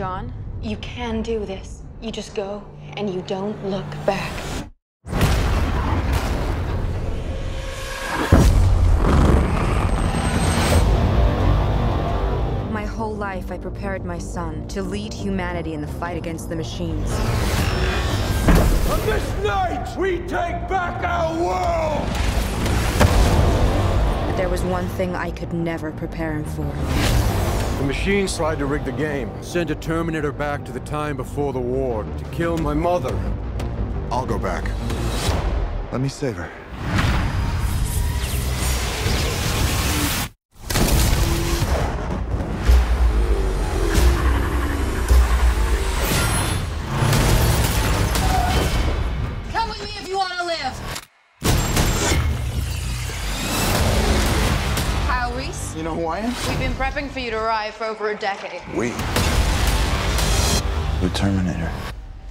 John. You can do this. You just go and you don't look back. My whole life, I prepared my son to lead humanity in the fight against the machines. On this night, we take back our world! But there was one thing I could never prepare him for. The machines tried to rig the game. Sent a Terminator back to the time before the war to kill my mother. I'll go back. Let me save her. Kyle You know who I am? we've been prepping for you to arrive for over a decade. We. The Terminator.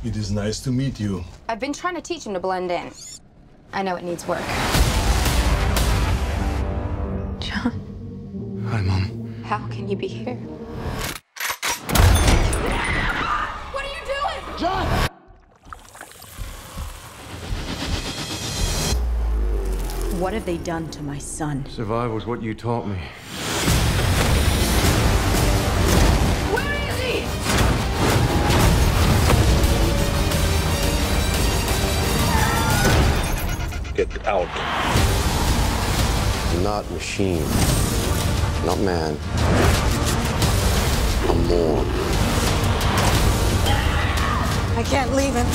It is nice to meet you. I've been trying to teach him to blend in. I know it needs work. John, Hi, Mom. How can you be here? What are you doing? What have they done to my son? Survival was what you taught me. Where is he? Get out. Not machine. Not man. I'm more. I can't leave him.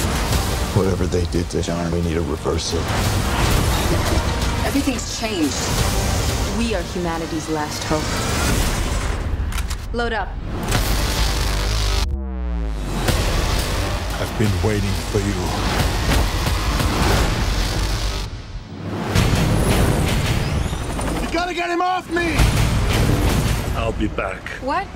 Whatever they did to John, we need a reversal. Everything's changed. We are humanity's last hope. Load up. I've been waiting for you. You gotta get him off me! I'll be back. What?